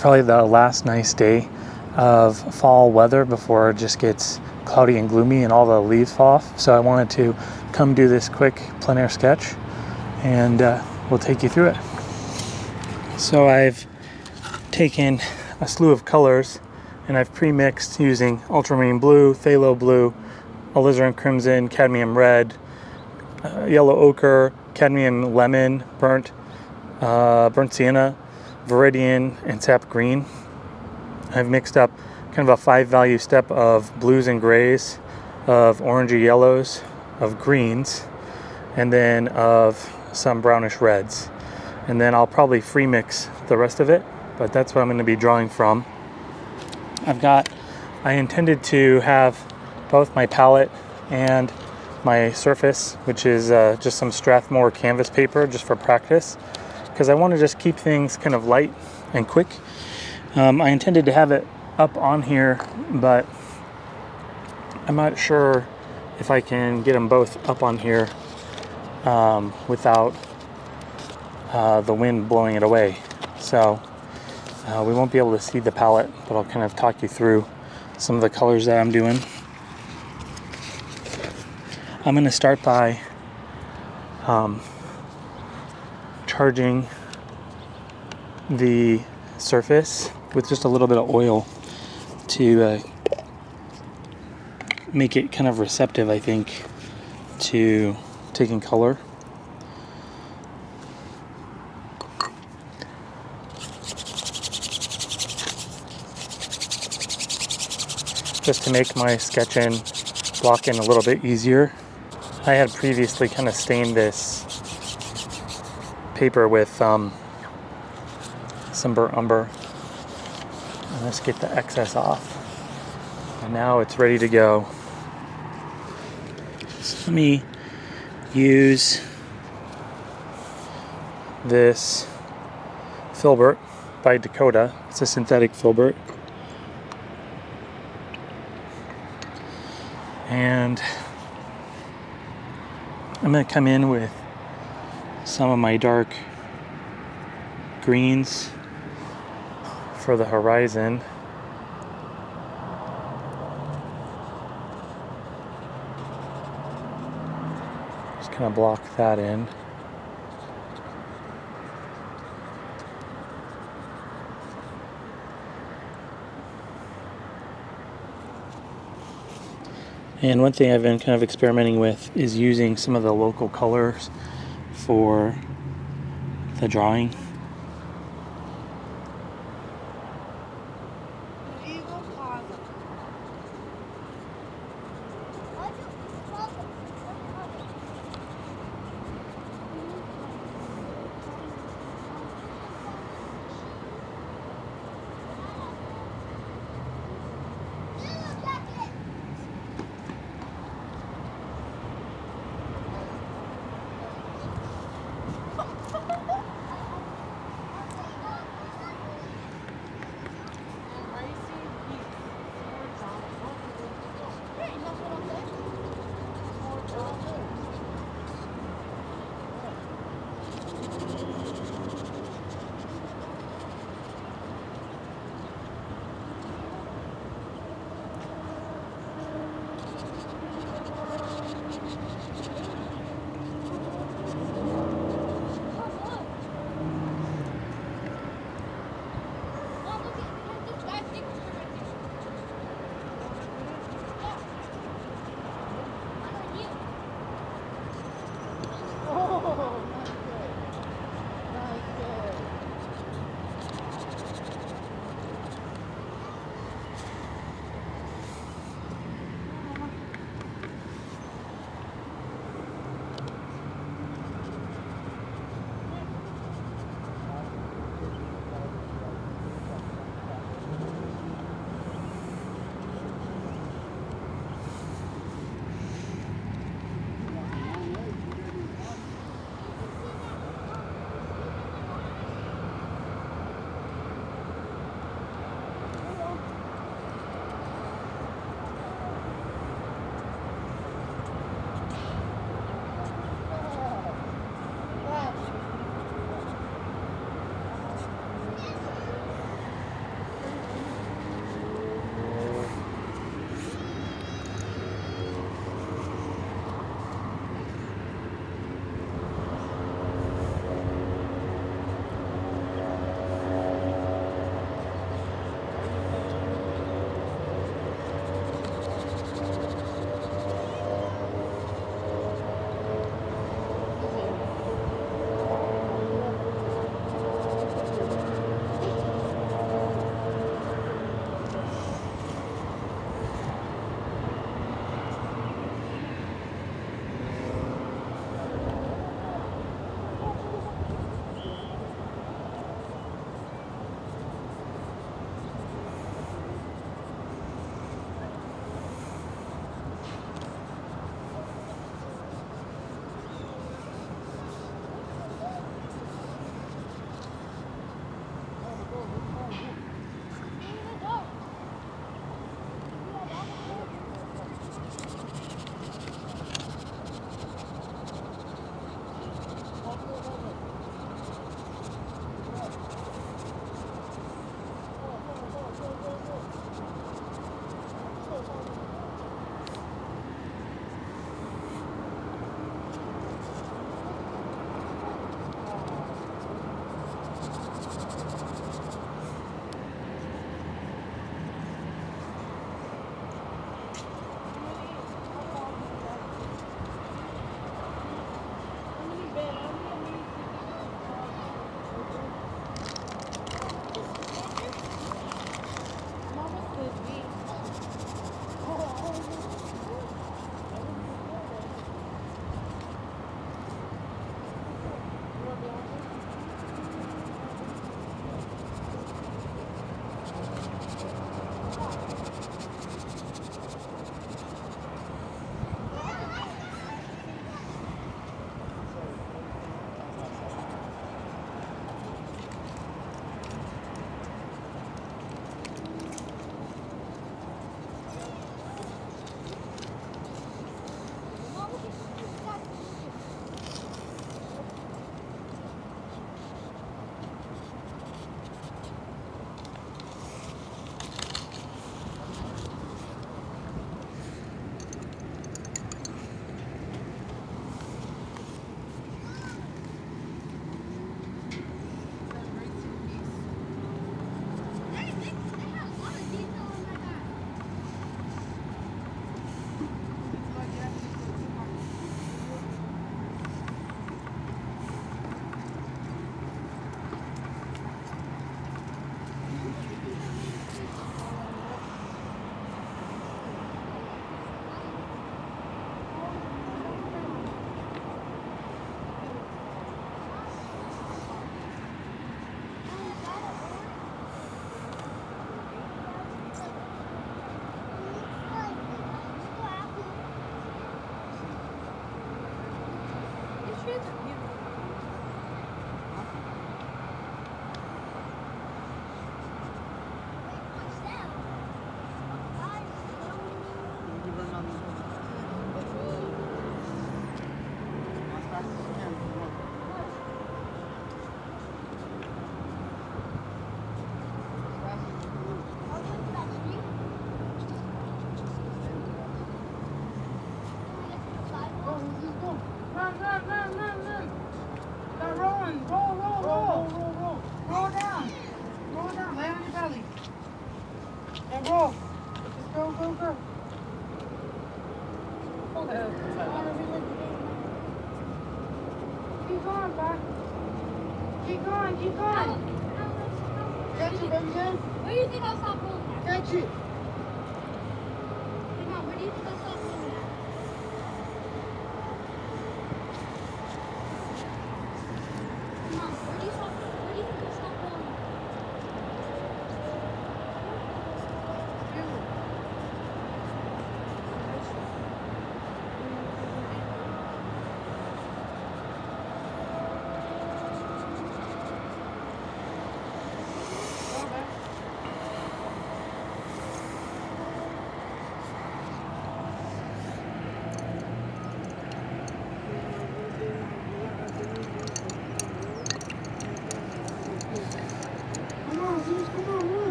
probably the last nice day of fall weather before it just gets cloudy and gloomy and all the leaves fall off. So I wanted to come do this quick plein air sketch and uh, we'll take you through it. So I've taken a slew of colors and I've pre-mixed using ultramarine blue, phthalo blue, alizarin crimson, cadmium red, uh, yellow ochre, cadmium lemon, burnt, uh, burnt sienna, viridian, and sap green. I've mixed up kind of a five value step of blues and grays, of orangey yellows, of greens, and then of some brownish reds. And then I'll probably free mix the rest of it, but that's what I'm going to be drawing from. I've got, I intended to have both my palette and my surface, which is uh, just some Strathmore canvas paper just for practice, because I want to just keep things kind of light and quick. Um, I intended to have it up on here, but I'm not sure if I can get them both up on here um, without uh, the wind blowing it away. So uh, we won't be able to see the palette, but I'll kind of talk you through some of the colors that I'm doing. I'm going to start by um, charging the surface with just a little bit of oil to uh, make it kind of receptive, I think, to taking color. Just to make my sketching blocking a little bit easier. I had previously kind of stained this paper with um, some burnt umber. And let's get the excess off. And now it's ready to go. So let me use this filbert by Dakota. It's a synthetic filbert. And I'm going to come in with some of my dark greens for the horizon. Just kind of block that in. And one thing I've been kind of experimenting with is using some of the local colors for the drawing.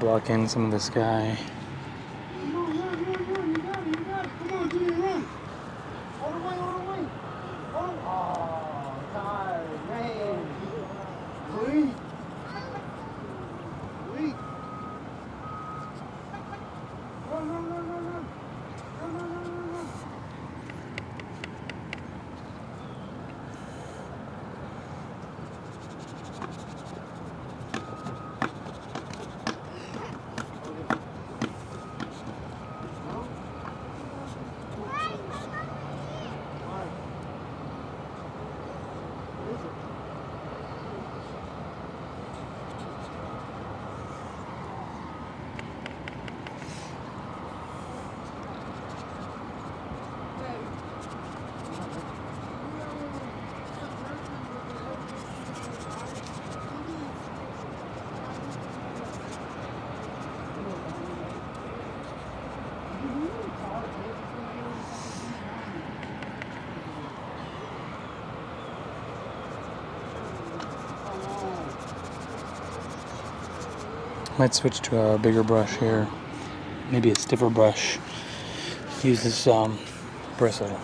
block in some of the sky. Might switch to a bigger brush here. Maybe a stiffer brush. Use this um, bristle.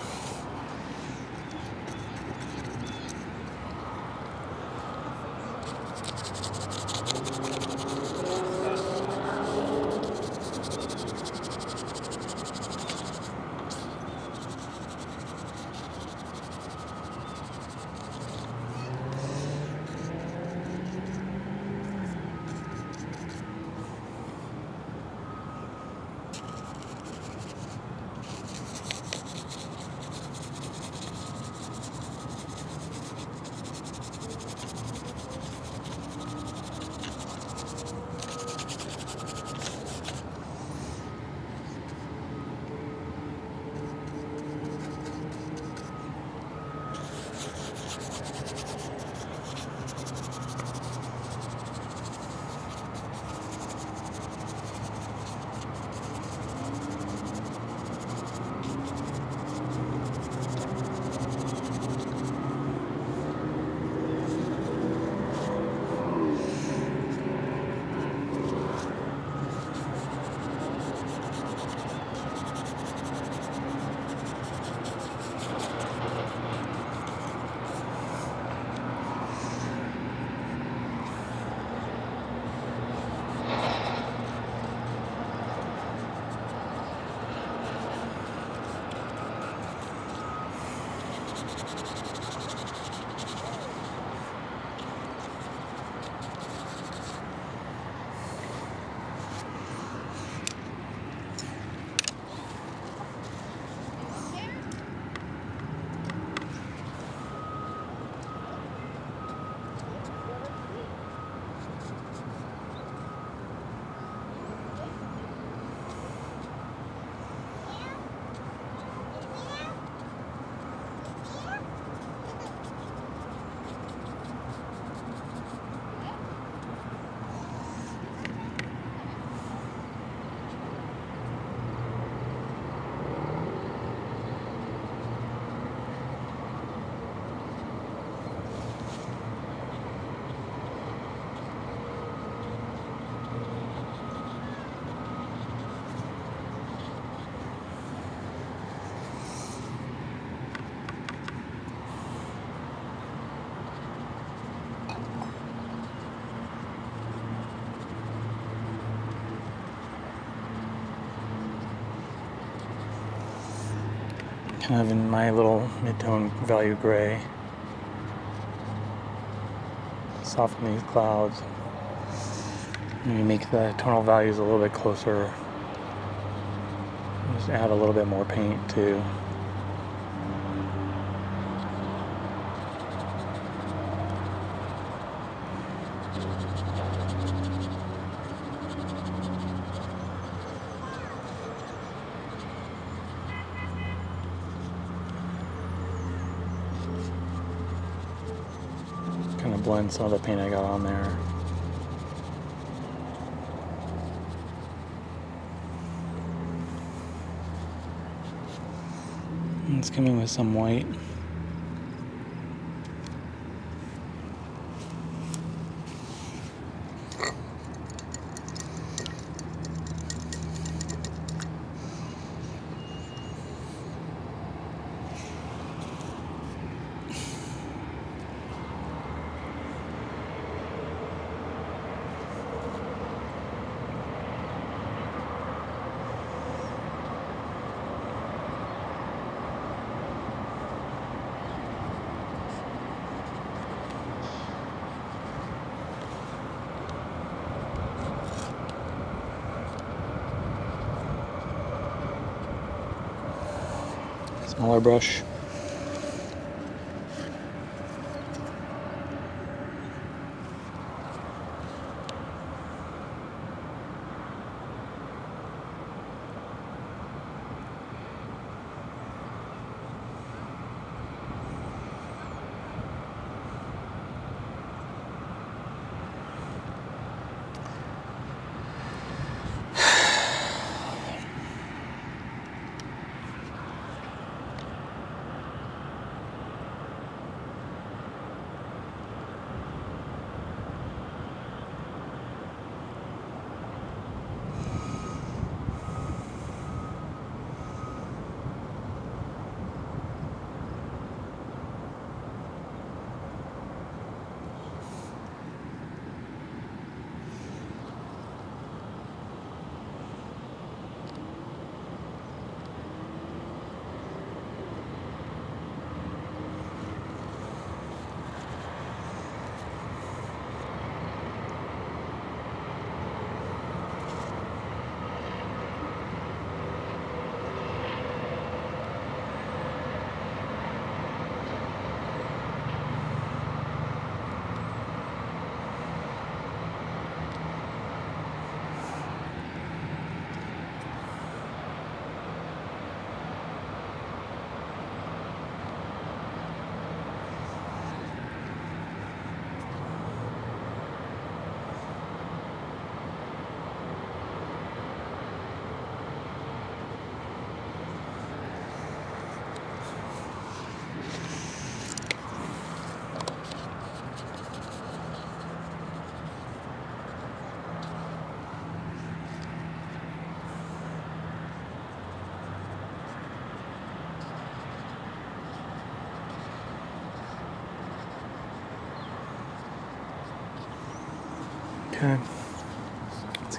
Kind of in my little mid-tone value gray. Soften these clouds. Maybe make the tonal values a little bit closer. Just add a little bit more paint too. Blend some of the paint I got on there. Let's come in with some white. Smaller brush.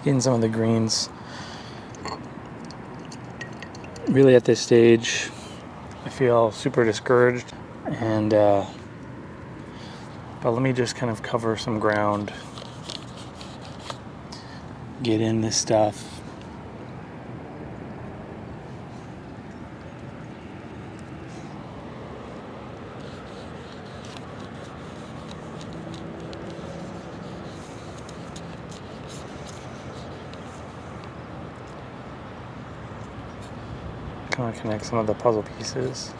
Let's get in some of the greens. Really, at this stage, I feel super discouraged, and uh, but let me just kind of cover some ground, get in this stuff. Connect some of the puzzle pieces.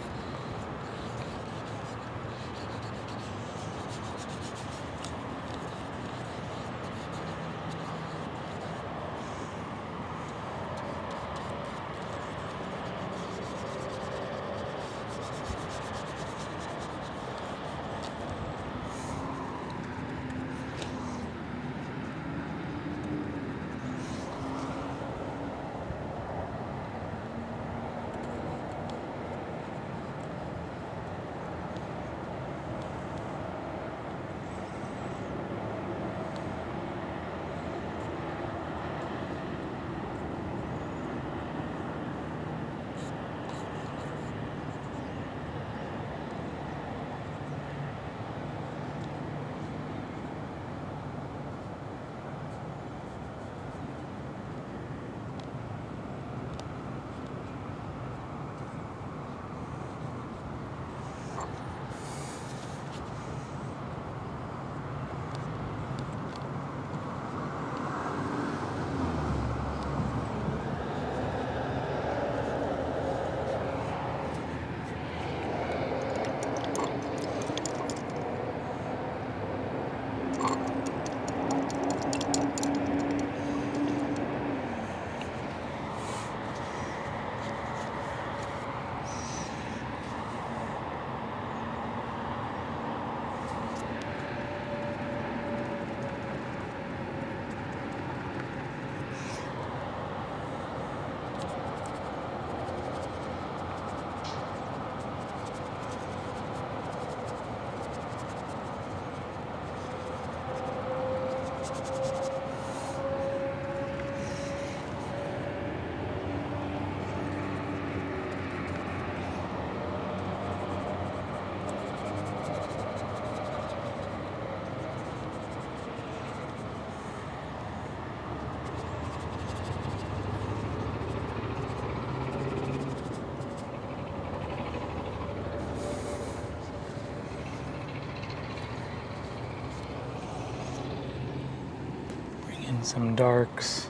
Some darks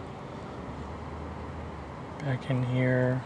back in here.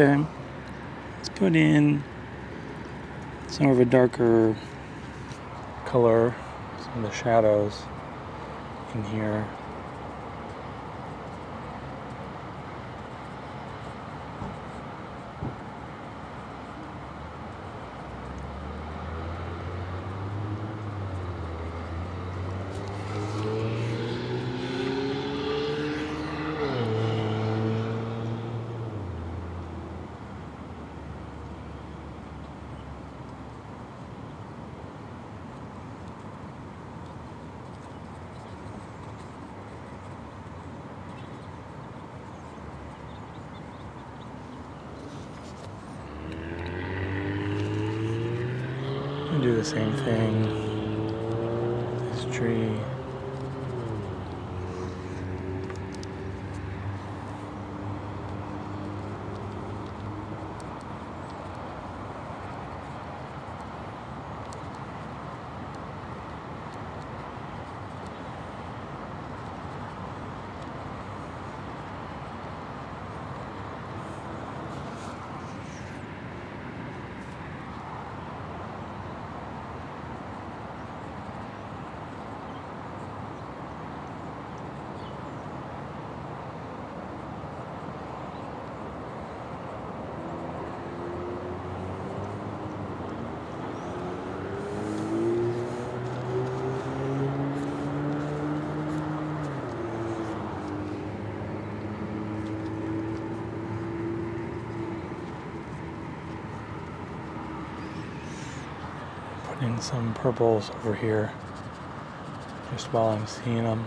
Okay, let's put in some of a darker color, some of the shadows in here. The same thing. This tree. Put in some purples over here just while I'm seeing them.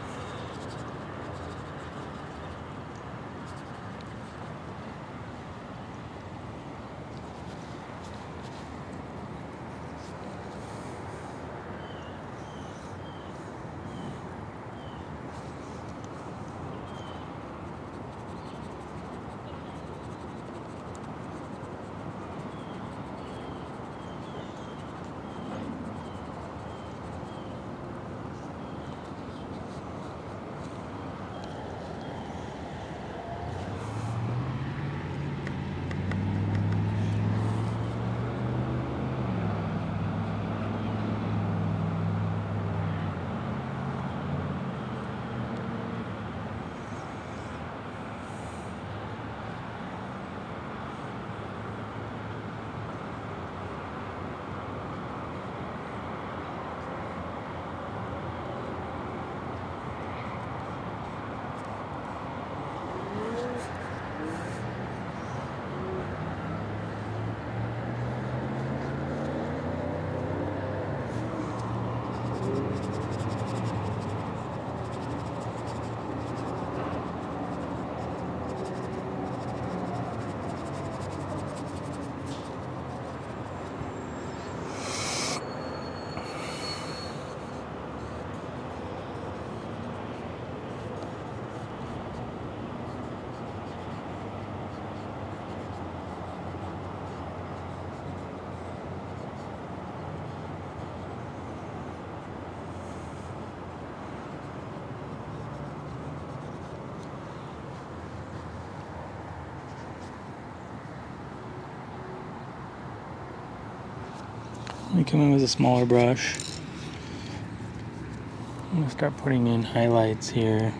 Me come in with a smaller brush. I'm gonna start putting in highlights here.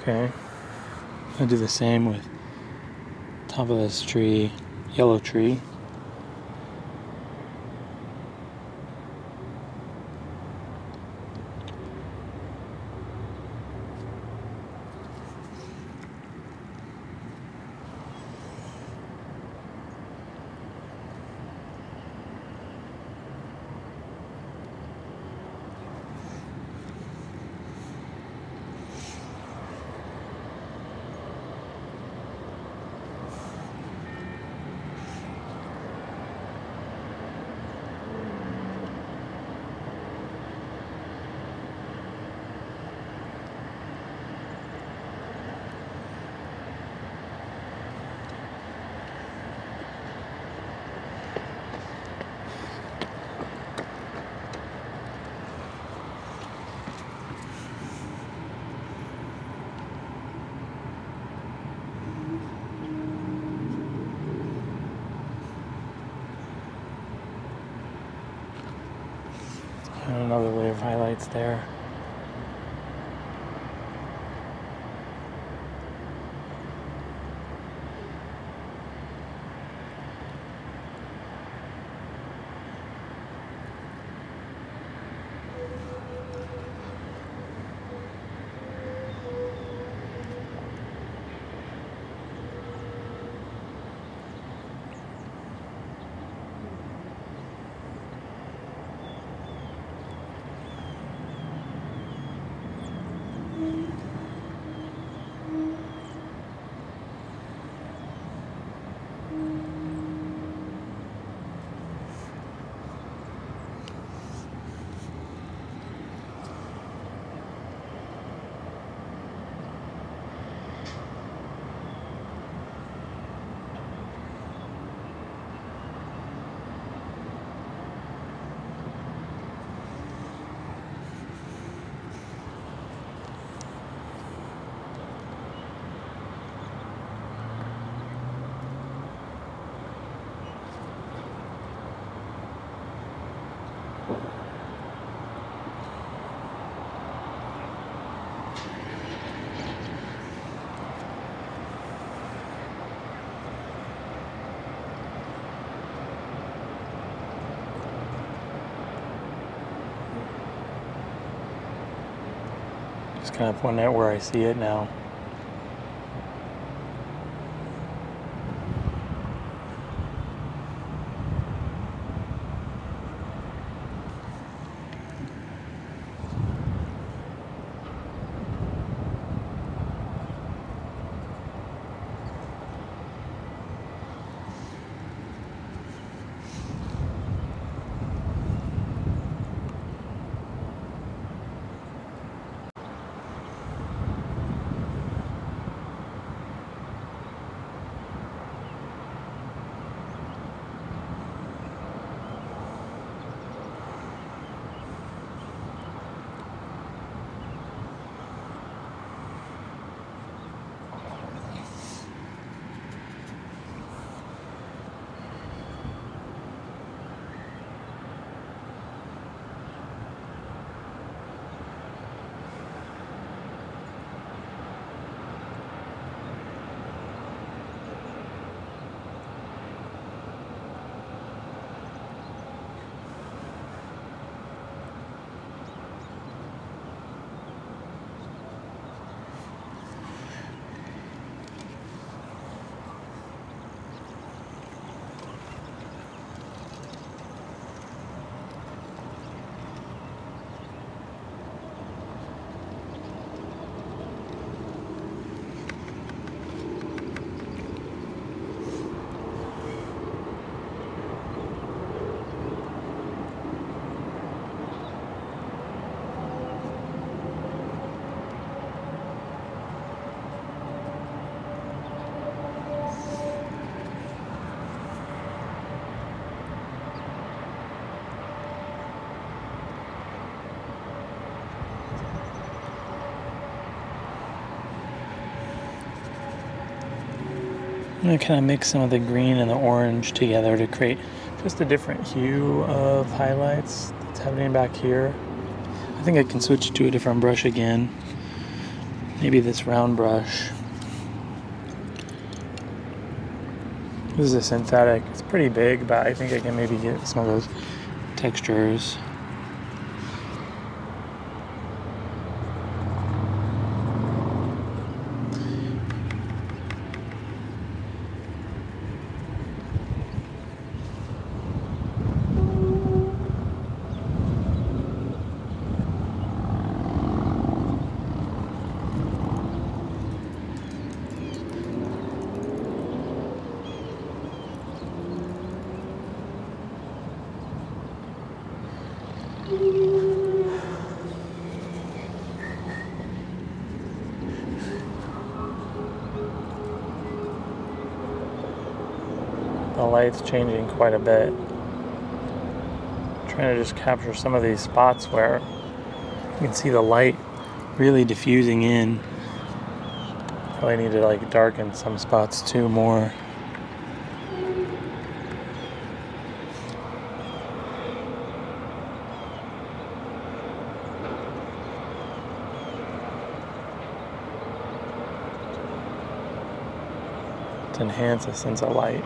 Okay. I'll do the same with top of this tree, yellow tree. Kind of point out where I see it now. I'm going to kind of mix some of the green and the orange together to create just a different hue of highlights that's happening back here. I think I can switch to a different brush again. maybe this round brush. This is a synthetic. It's pretty big, but I think I can maybe get some of those textures. The light's changing quite a bit. trying to just capture some of these spots where you can see the light really diffusing in. Probably need to like darken some spots too more. To enhance a sense of light.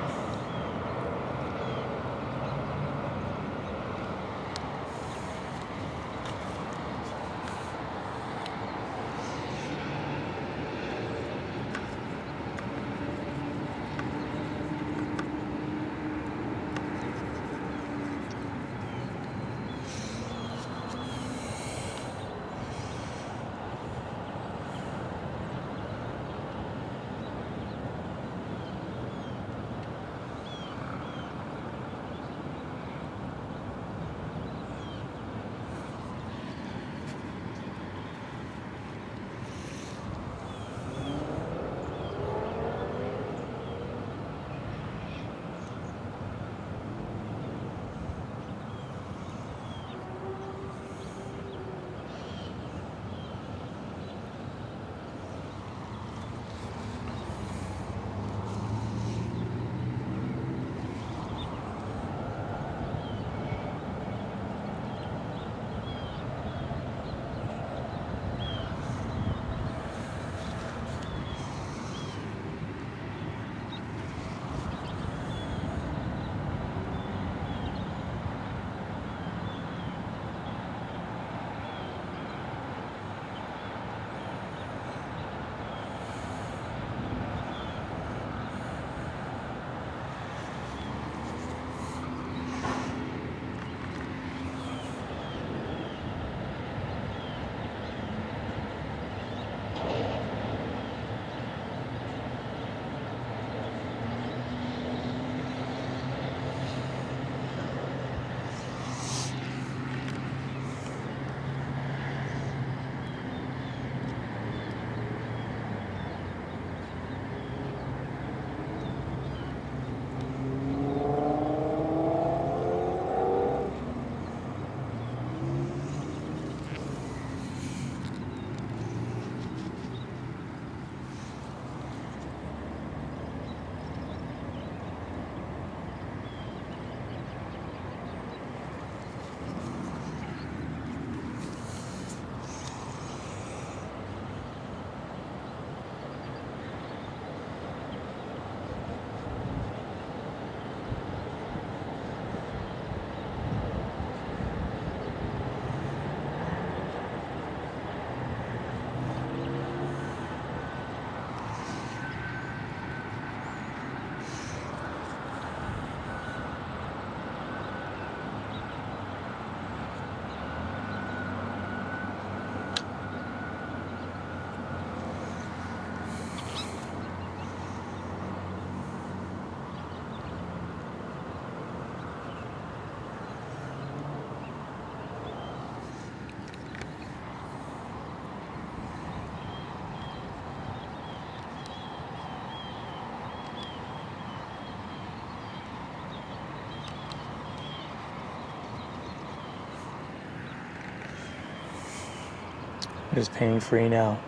Just pain free now.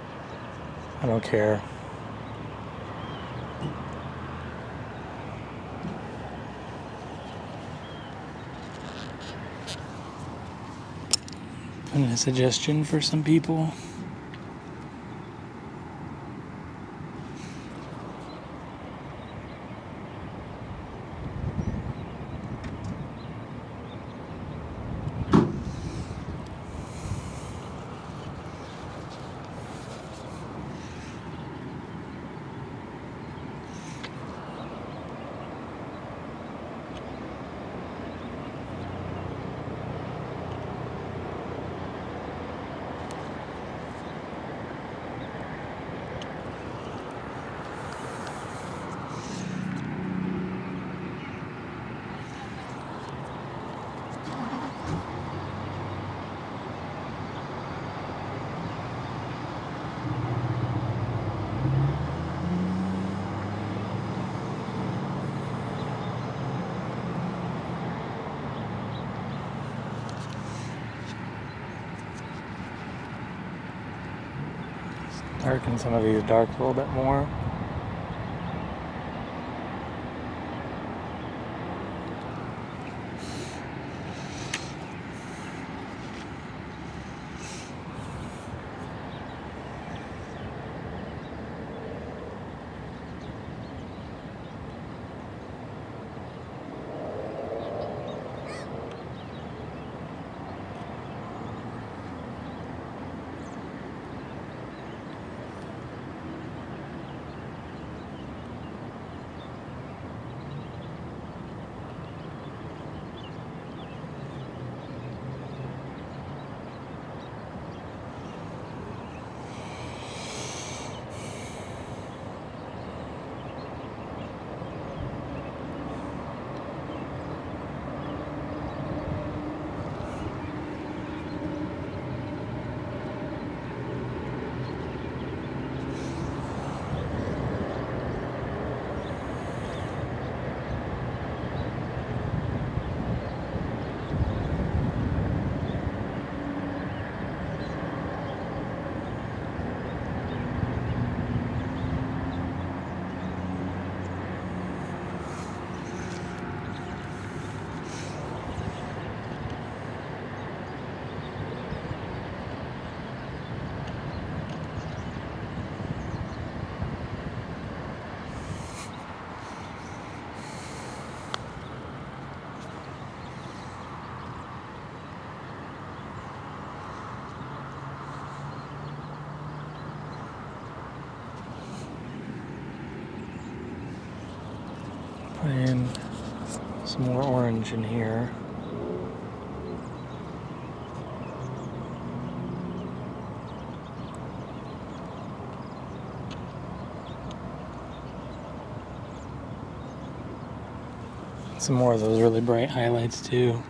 I don't care. And a suggestion for some people Darken some of these dark a little bit more. Put in some more orange in here. Some more of those really bright highlights too.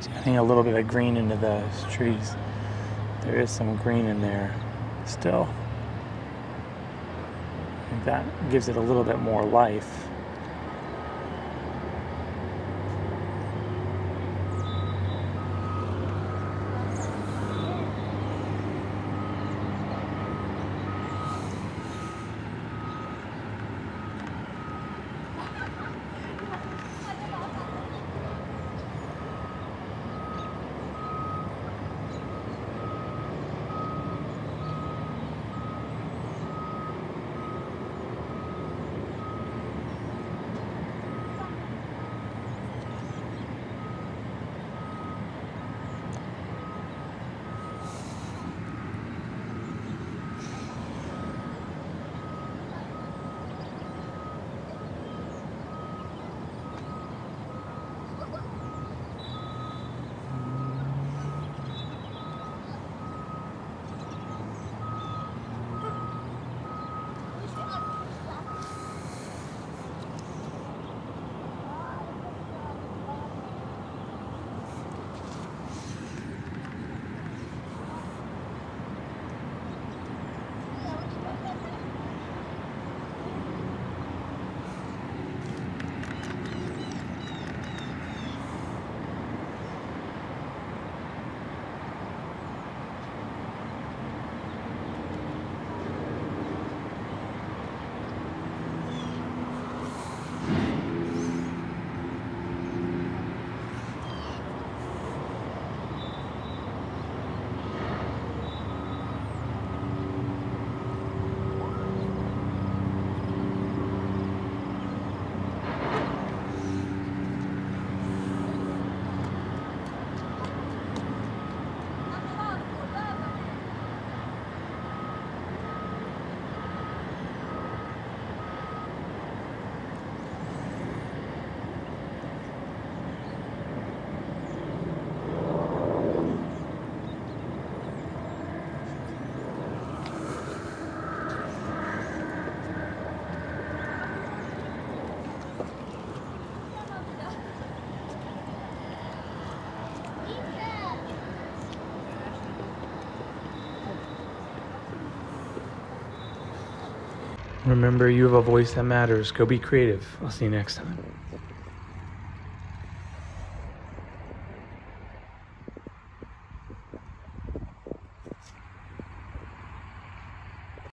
It's adding a little bit of green into those trees. There is some green in there still. I think that gives it a little bit more life. Remember, you have a voice that matters. Go be creative. I'll see you next time.